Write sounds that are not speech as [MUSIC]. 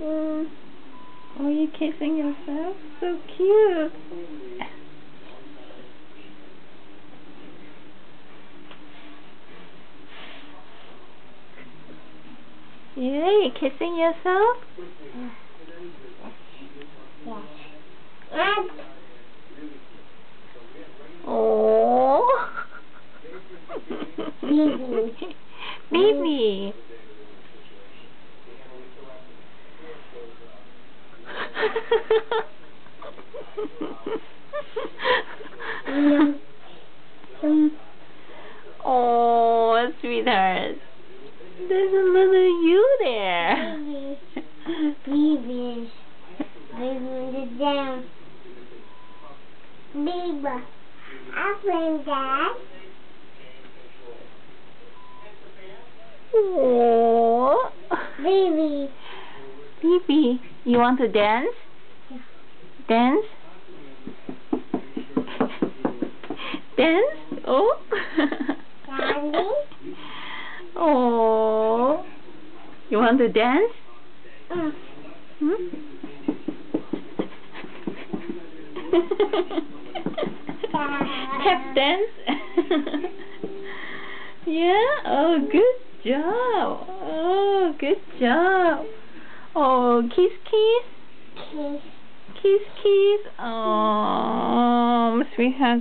Mm. Oh, you kissing yourself? So cute. Yeah, you kissing yourself? Yeah. Oh. [LAUGHS] Baby. Baby. Mm. Mm. [LAUGHS] oh, sweetheart. There's a little you there. Baby. Baby, down. Baby. I'm playing dad. Oh. Baby. Baby, you want to dance? Dance? dance? Oh. Oh. You want to dance? Mm. Hmm? Tap dance? yeah? Oh, good job. Oh, good job. Oh, kiss, kiss. Kiss. Kiss, kiss. Oh, sweetheart.